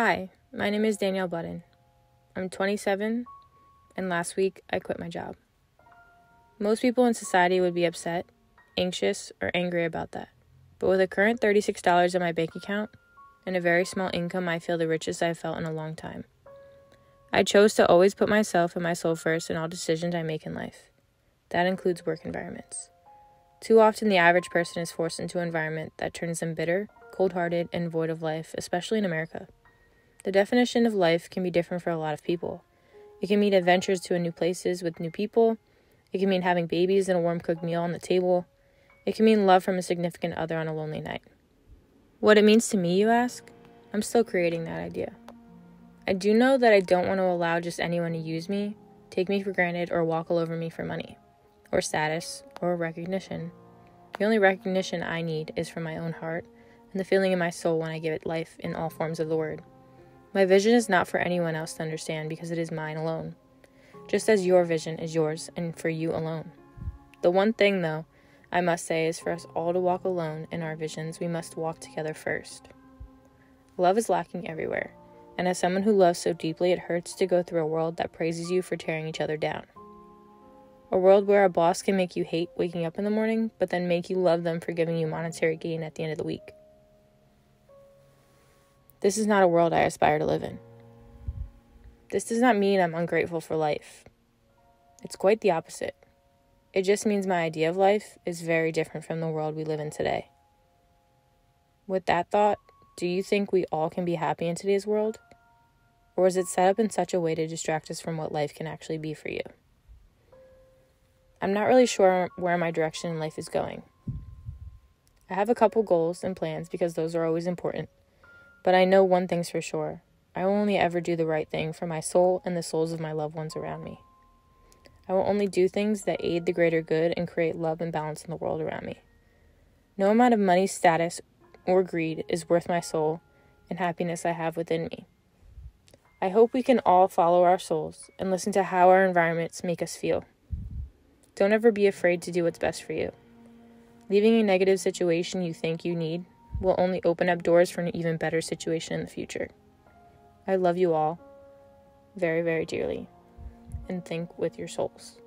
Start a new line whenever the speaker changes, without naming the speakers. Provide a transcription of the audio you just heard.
Hi, my name is Danielle Budden. I'm 27, and last week I quit my job. Most people in society would be upset, anxious, or angry about that. But with a current $36 in my bank account and a very small income, I feel the richest I've felt in a long time. I chose to always put myself and my soul first in all decisions I make in life. That includes work environments. Too often, the average person is forced into an environment that turns them bitter, cold hearted, and void of life, especially in America. The definition of life can be different for a lot of people. It can mean adventures to new places with new people. It can mean having babies and a warm cooked meal on the table. It can mean love from a significant other on a lonely night. What it means to me, you ask? I'm still creating that idea. I do know that I don't want to allow just anyone to use me, take me for granted, or walk all over me for money, or status, or recognition. The only recognition I need is from my own heart and the feeling in my soul when I give it life in all forms of the word. My vision is not for anyone else to understand because it is mine alone, just as your vision is yours and for you alone. The one thing, though, I must say is for us all to walk alone in our visions, we must walk together first. Love is lacking everywhere and as someone who loves so deeply, it hurts to go through a world that praises you for tearing each other down. A world where a boss can make you hate waking up in the morning, but then make you love them for giving you monetary gain at the end of the week. This is not a world I aspire to live in. This does not mean I'm ungrateful for life. It's quite the opposite. It just means my idea of life is very different from the world we live in today. With that thought, do you think we all can be happy in today's world? Or is it set up in such a way to distract us from what life can actually be for you? I'm not really sure where my direction in life is going. I have a couple goals and plans because those are always important, but I know one thing's for sure I will only ever do the right thing for my soul and the souls of my loved ones around me. I will only do things that aid the greater good and create love and balance in the world around me. No amount of money, status, or greed is worth my soul and happiness I have within me. I hope we can all follow our souls and listen to how our environments make us feel. Don't ever be afraid to do what's best for you. Leaving a negative situation you think you need will only open up doors for an even better situation in the future. I love you all very, very dearly and think with your souls.